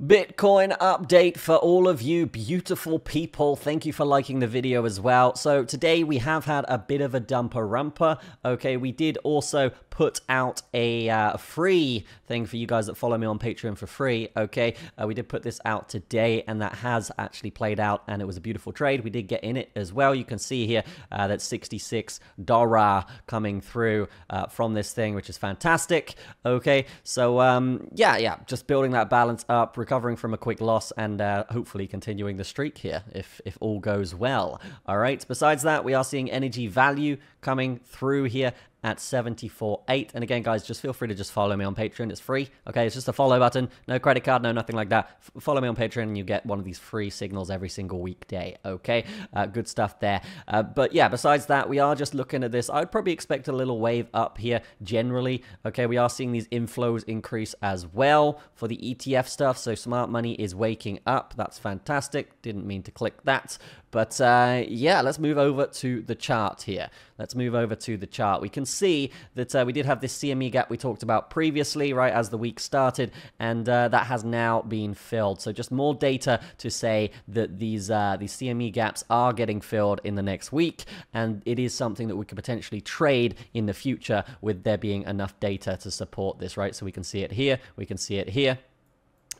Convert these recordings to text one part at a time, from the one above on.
Bitcoin update for all of you beautiful people. Thank you for liking the video as well. So today we have had a bit of a dumper rumper. Okay, we did also put out a uh, free thing for you guys that follow me on Patreon for free. Okay, uh, we did put this out today and that has actually played out and it was a beautiful trade. We did get in it as well. You can see here uh, that 66 dollar coming through uh, from this thing, which is fantastic. Okay, so um, yeah, yeah, just building that balance up recovering from a quick loss and uh, hopefully continuing the streak here if, if all goes well. All right, besides that, we are seeing energy value coming through here at 74.8. And again, guys, just feel free to just follow me on Patreon. It's free. Okay, it's just a follow button. No credit card, no nothing like that. F follow me on Patreon and you get one of these free signals every single weekday. Okay, uh, good stuff there. Uh, but yeah, besides that, we are just looking at this. I'd probably expect a little wave up here generally. Okay, we are seeing these inflows increase as well for the ETF stuff. So smart money is waking up. That's fantastic. Didn't mean to click that. But uh, yeah, let's move over to the chart here. Let's move over to the chart. We can see that uh, we did have this CME gap we talked about previously, right, as the week started, and uh, that has now been filled. So just more data to say that these, uh, these CME gaps are getting filled in the next week, and it is something that we could potentially trade in the future with there being enough data to support this, right? So we can see it here, we can see it here,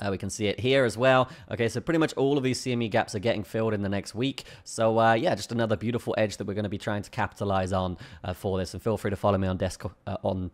uh, we can see it here as well. Okay, so pretty much all of these CME gaps are getting filled in the next week. So uh, yeah, just another beautiful edge that we're going to be trying to capitalize on uh, for this. And feel free to follow me on desk uh, on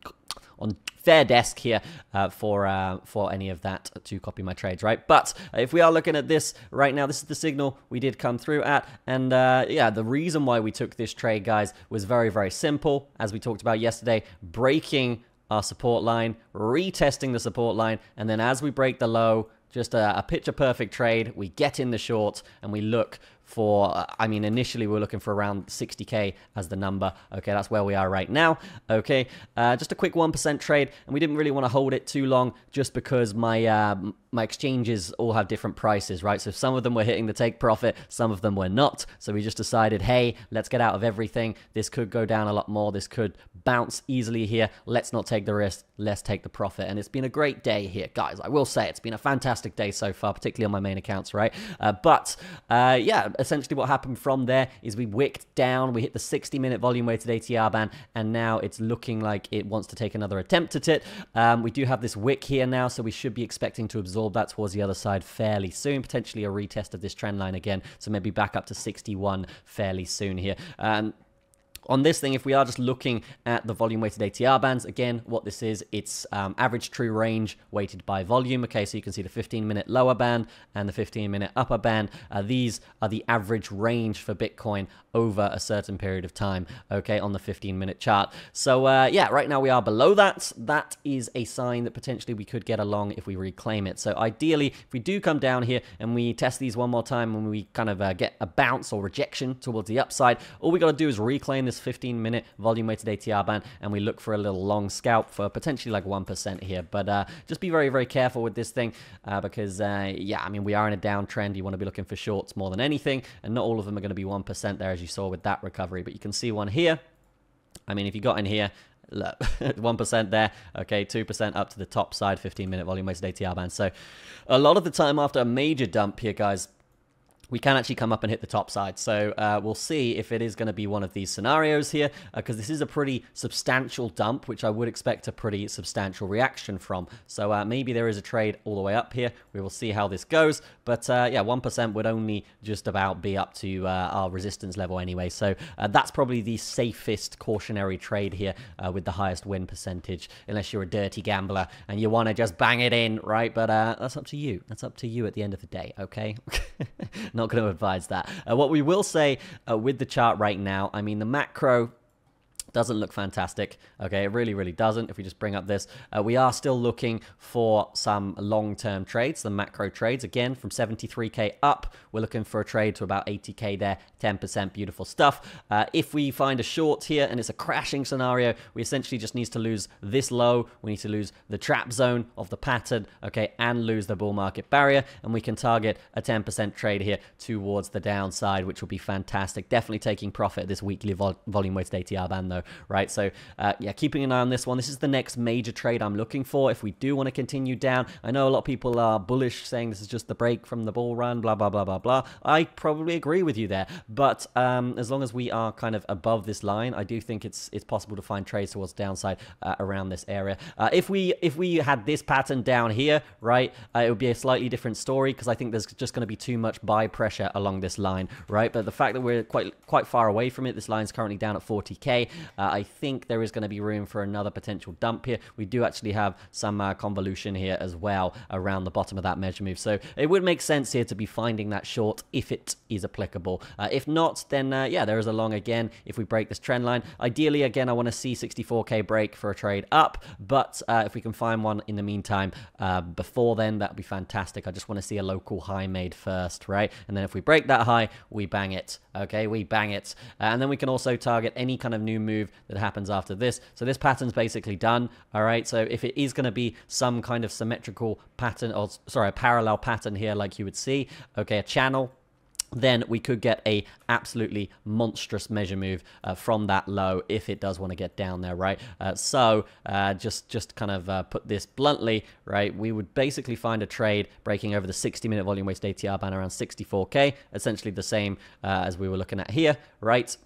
on Fairdesk here uh, for uh, for any of that to copy my trades, right? But if we are looking at this right now, this is the signal we did come through at, and uh, yeah, the reason why we took this trade, guys, was very very simple, as we talked about yesterday, breaking our support line, retesting the support line, and then as we break the low, just a, a picture perfect trade, we get in the short and we look for, I mean, initially we are looking for around 60k as the number. Okay, that's where we are right now. Okay, uh, just a quick 1% trade, and we didn't really want to hold it too long just because my uh, my exchanges all have different prices, right? So some of them were hitting the take profit, some of them were not. So we just decided, hey, let's get out of everything. This could go down a lot more. This could bounce easily here. Let's not take the risk. Let's take the profit. And it's been a great day here, guys. I will say it's been a fantastic day so far, particularly on my main accounts, right? Uh, but uh, yeah, essentially what happened from there is we wicked down, we hit the 60 minute volume weighted ATR band, and now it's looking like it wants to take another attempt at it. Um, we do have this wick here now, so we should be expecting to absorb that towards the other side fairly soon, potentially a retest of this trend line again, so maybe back up to 61 fairly soon here. Um, on this thing, if we are just looking at the volume weighted ATR bands, again, what this is, it's um, average true range weighted by volume. Okay, so you can see the 15 minute lower band and the 15 minute upper band. Uh, these are the average range for Bitcoin over a certain period of time, okay, on the 15 minute chart. So, uh, yeah, right now we are below that. That is a sign that potentially we could get along if we reclaim it. So, ideally, if we do come down here and we test these one more time and we kind of uh, get a bounce or rejection towards the upside, all we got to do is reclaim this 15 minute volume weighted ATR band and we look for a little long scalp for potentially like 1% here. But uh, just be very, very careful with this thing uh, because, uh, yeah, I mean, we are in a downtrend. You want to be looking for shorts more than anything, and not all of them are going to be 1% there as you saw with that recovery. But you can see one here. I mean, if you got in here, look, 1% there, okay, 2% up to the top side, 15 minute volume weighted ATR band. So a lot of the time after a major dump here, guys, we can actually come up and hit the top side. So uh, we'll see if it is going to be one of these scenarios here, because uh, this is a pretty substantial dump, which I would expect a pretty substantial reaction from. So uh, maybe there is a trade all the way up here. We will see how this goes. But uh, yeah, 1% would only just about be up to uh, our resistance level anyway. So uh, that's probably the safest cautionary trade here with the highest win percentage, unless you're a dirty gambler and you want to just bang it in, right? But that's up to you. That's up to you at the end of the day, okay? not going to advise that. Uh, what we will say uh, with the chart right now, I mean, the macro doesn't look fantastic. Okay, it really, really doesn't. If we just bring up this, uh, we are still looking for some long-term trades, the macro trades. Again, from 73k up, we're looking for a trade to about 80k there, 10%, beautiful stuff. Uh, if we find a short here and it's a crashing scenario, we essentially just need to lose this low. We need to lose the trap zone of the pattern, okay, and lose the bull market barrier, and we can target a 10% trade here towards the downside, which will be fantastic. Definitely taking profit this weekly vol volume weighted ATR band though though, right? So uh, yeah, keeping an eye on this one. This is the next major trade I'm looking for if we do want to continue down. I know a lot of people are bullish, saying this is just the break from the bull run, blah blah blah blah blah. I probably agree with you there, but um, as long as we are kind of above this line, I do think it's it's possible to find trades towards downside uh, around this area. Uh, if we if we had this pattern down here, right, uh, it would be a slightly different story because I think there's just going to be too much buy pressure along this line, right? But the fact that we're quite quite far away from it, this line's currently down at 40k. Uh, I think there is going to be room for another potential dump here. We do actually have some uh, convolution here as well around the bottom of that measure move, so it would make sense here to be finding that short if it is applicable. Uh, if not, then uh, yeah, there is a long again if we break this trend line. Ideally, again, I want to see 64k break for a trade up, but uh, if we can find one in the meantime uh, before then, that would be fantastic. I just want to see a local high made first, right? And then if we break that high, we bang it. Okay, we bang it. And then we can also target any kind of new move that happens after this. So this pattern's basically done, all right? So if it is going to be some kind of symmetrical pattern, or sorry, a parallel pattern here like you would see, okay, a channel, then we could get a absolutely monstrous measure move uh, from that low if it does want to get down there, right? Uh, so uh, just just kind of uh, put this bluntly, right? We would basically find a trade breaking over the 60-minute volume weighted ATR band around 64k, essentially the same uh, as we were looking at here, right?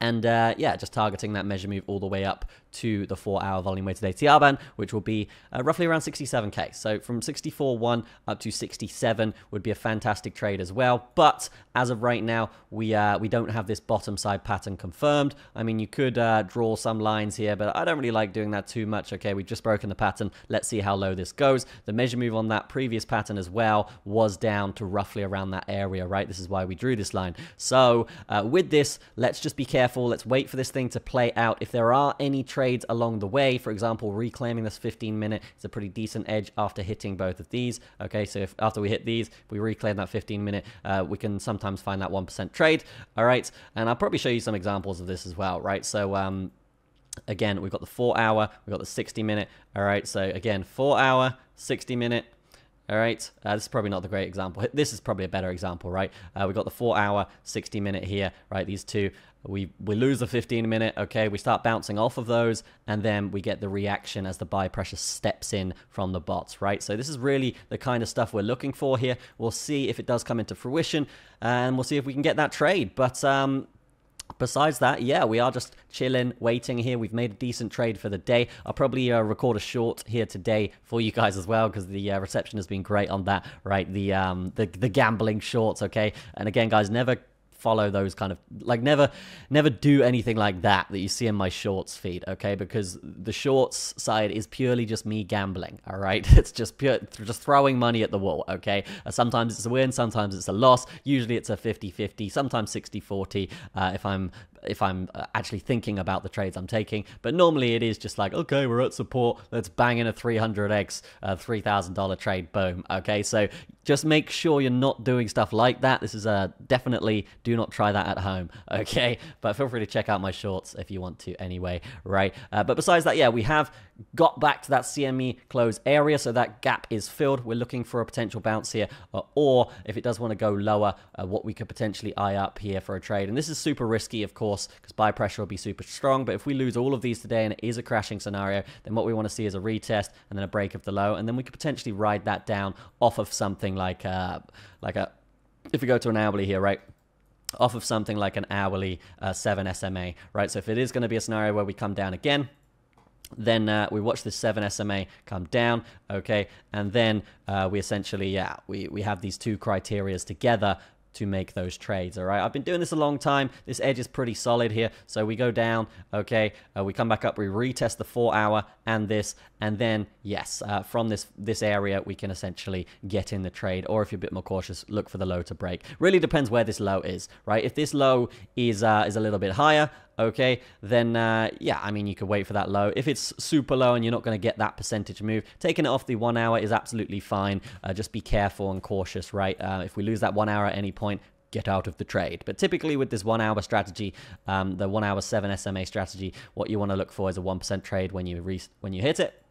And uh, yeah, just targeting that measure move all the way up to the 4-hour volume weighted ATR band, which will be uh, roughly around 67k. So from 64.1 up to 67 would be a fantastic trade as well. But as of right now, we uh, we don't have this bottom side pattern confirmed. I mean, you could uh, draw some lines here, but I don't really like doing that too much. Okay, we've just broken the pattern. Let's see how low this goes. The measure move on that previous pattern as well was down to roughly around that area, right? This is why we drew this line. So uh, with this, let's just be careful. Let's wait for this thing to play out. If there are any trades trades along the way. For example, reclaiming this 15 minute is a pretty decent edge after hitting both of these. Okay, so if after we hit these, if we reclaim that 15 minute, uh, we can sometimes find that 1% trade. All right, and I'll probably show you some examples of this as well, right? So, um, again, we've got the four hour, we've got the 60 minute. All right, so again, four hour, 60 minute, all right, uh, this is probably not the great example. This is probably a better example, right? Uh, we've got the 4 hour, 60 minute here, right? These two, we, we lose the 15 minute, okay? We start bouncing off of those, and then we get the reaction as the buy pressure steps in from the bots, right? So this is really the kind of stuff we're looking for here. We'll see if it does come into fruition, and we'll see if we can get that trade. But um, Besides that, yeah, we are just chilling, waiting here. We've made a decent trade for the day. I'll probably uh, record a short here today for you guys as well because the uh, reception has been great on that, right? The um the the gambling shorts, okay? And again, guys, never follow those kind of like never never do anything like that that you see in my shorts feed okay? Because the shorts side is purely just me gambling all right? It's just pure just throwing money at the wall okay? Uh, sometimes it's a win sometimes it's a loss. Usually it's a 50-50 sometimes 60-40 uh, if i'm if I'm uh, actually thinking about the trades I'm taking. But normally it is just like, okay, we're at support. Let's bang in a 300x, uh, $3,000 trade. Boom. Okay, so just make sure you're not doing stuff like that. This is a uh, definitely do not try that at home. Okay, but feel free to check out my shorts if you want to anyway, right? Uh, but besides that, yeah, we have got back to that CME close area, so that gap is filled. We're looking for a potential bounce here, uh, or if it does want to go lower, uh, what we could potentially eye up here for a trade. And this is super risky, of course, because buy pressure will be super strong. But if we lose all of these today and it is a crashing scenario, then what we want to see is a retest and then a break of the low, and then we could potentially ride that down off of something like uh, like a if we go to an hourly here, right? Off of something like an hourly uh, 7 SMA, right? So if it is going to be a scenario where we come down again, then uh, we watch the 7 SMA come down, okay, and then uh, we essentially, yeah, we, we have these two criterias together to make those trades, all right? I've been doing this a long time. This edge is pretty solid here. So we go down, okay? Uh, we come back up, we retest the four hour and this, and then, yes, uh, from this, this area, we can essentially get in the trade. Or if you're a bit more cautious, look for the low to break. Really depends where this low is, right? If this low is, uh, is a little bit higher, okay, then uh, yeah, I mean, you could wait for that low. If it's super low and you're not going to get that percentage move, taking it off the one hour is absolutely fine. Uh, just be careful and cautious, right? Uh, if we lose that one hour at any point, get out of the trade. But typically with this one hour strategy, um, the one hour seven SMA strategy, what you want to look for is a 1% trade when you, when you hit it.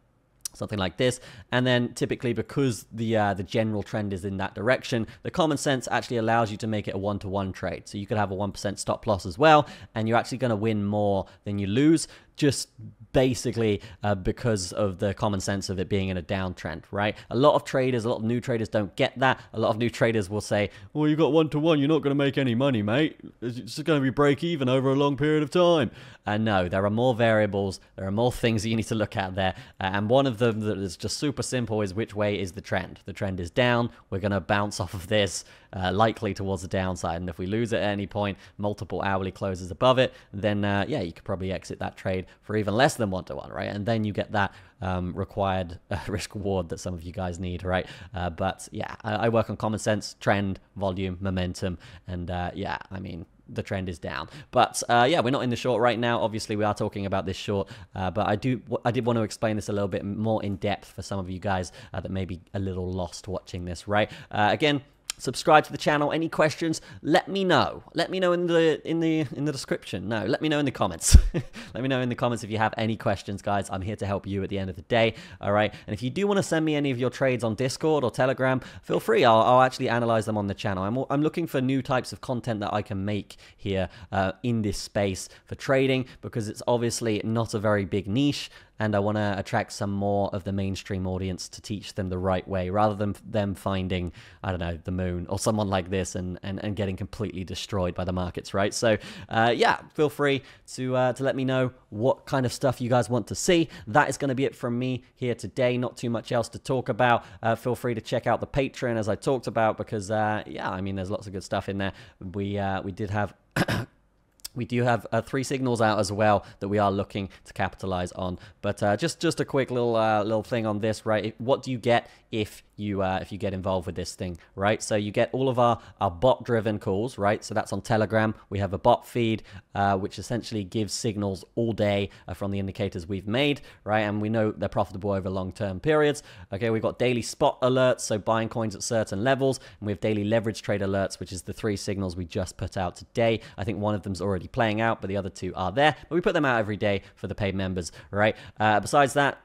Something like this. And then typically because the uh, the general trend is in that direction the common sense actually allows you to make it a one-to-one trade. So you could have a 1% stop loss as well and you're actually going to win more than you lose just basically uh, because of the common sense of it being in a downtrend, right? A lot of traders, a lot of new traders don't get that. A lot of new traders will say, well, you got one to one, you're not going to make any money, mate. It's just going to be break even over a long period of time. And no, there are more variables, there are more things that you need to look at there. Uh, and one of them that is just super simple is which way is the trend. The trend is down, we're going to bounce off of this, uh, likely towards the downside. And if we lose it at any point, multiple hourly closes above it, then uh, yeah, you could probably exit that trade for even less than one to one, right? And then you get that um, required uh, risk reward that some of you guys need, right? Uh, but yeah, I, I, work on common sense, trend, volume, momentum, and uh, yeah, I mean, the trend is down. But uh, yeah, we're not in the short right now. Obviously, we are talking about this short, uh, but I do I did want to explain this a little bit more in depth for some of you guys uh, that may be a little lost watching this. Right? Uh, again, subscribe to the channel. Any questions? Let me know. Let me know in the in the in the description. No, let me know in the comments. let me know in the comments if you have any questions, guys. I'm here to help you at the end of the day. All right. And if you do want to send me any of your trades on Discord or Telegram, feel free. I'll, I'll actually analyze them on the channel. I'm I'm looking for new types of content that I can make here uh, in this space for trading because it's obviously not a very big niche and I want to attract some more of the mainstream audience to teach them the right way rather than them finding, I don't know, the moon or someone like this and, and, and getting completely destroyed by the markets, right? So, uh, yeah, feel free to, uh, to let me know what kind of stuff you guys want to see. That is going to be it from me here today. Not too much else to talk about. Uh, feel free to check out the Patreon as I talked about because, uh, yeah, I mean, there's lots of good stuff in there. We, uh, we did have we do have uh, three signals out as well that we are looking to capitalize on. But uh, just just a quick little uh, little thing on this, right? What do you get if you uh, if you get involved with this thing, right? So you get all of our, our bot-driven calls, right? So that's on Telegram. We have a bot feed, uh, which essentially gives signals all day uh, from the indicators we've made, right? And we know they're profitable over long-term periods. Okay, we've got daily spot alerts, so buying coins at certain levels, and we have daily leverage trade alerts, which is the three signals we just put out today. I think one of them's already playing out, but the other two are there. But we put them out every day for the paid members, right? Uh, besides that,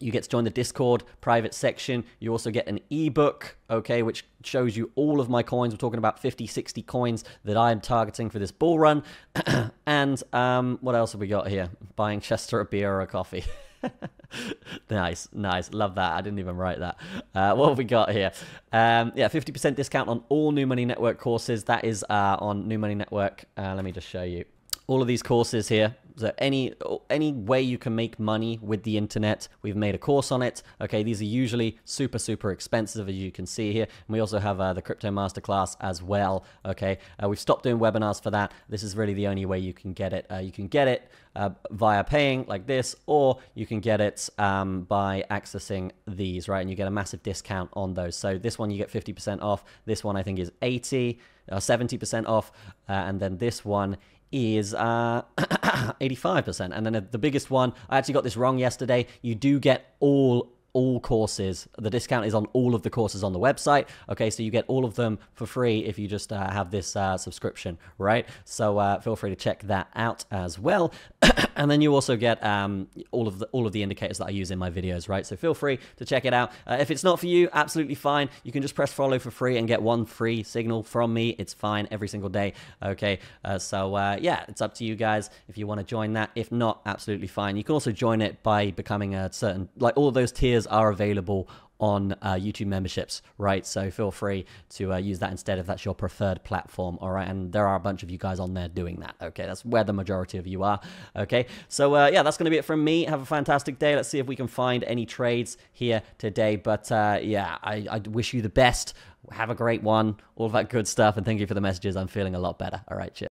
you get to join the Discord private section. You also get an ebook, okay, which shows you all of my coins. We're talking about 50, 60 coins that I'm targeting for this bull run. and um, what else have we got here? Buying Chester a beer or a coffee. nice, nice. Love that. I didn't even write that. Uh, what have we got here? Um, yeah, 50% discount on all New Money Network courses. That is uh, on New Money Network. Uh, let me just show you all of these courses here so any any way you can make money with the internet, we've made a course on it. Okay, these are usually super super expensive, as you can see here. And we also have uh, the crypto masterclass as well. Okay, uh, we've stopped doing webinars for that. This is really the only way you can get it. Uh, you can get it uh, via paying like this, or you can get it um, by accessing these, right? And you get a massive discount on those. So this one you get 50% off. This one I think is 80 or 70% off, uh, and then this one is uh, 85%. And then the biggest one, I actually got this wrong yesterday. You do get all all courses. The discount is on all of the courses on the website. Okay, so you get all of them for free if you just uh, have this uh, subscription, right? So uh, feel free to check that out as well. and then you also get um, all of the all of the indicators that I use in my videos, right? So feel free to check it out. Uh, if it's not for you, absolutely fine. You can just press follow for free and get one free signal from me. It's fine every single day. Okay, uh, so uh, yeah, it's up to you guys if you want to join that. If not, absolutely fine. You can also join it by becoming a certain like all of those tiers are available on uh, YouTube memberships, right? So feel free to uh, use that instead if that's your preferred platform, all right? And there are a bunch of you guys on there doing that, okay? That's where the majority of you are, okay? So uh, yeah, that's going to be it from me. Have a fantastic day. Let's see if we can find any trades here today. But uh, yeah, I, I wish you the best. Have a great one, all that good stuff. And thank you for the messages. I'm feeling a lot better. All right, cheers.